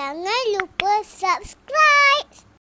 jangan lupa subscribe.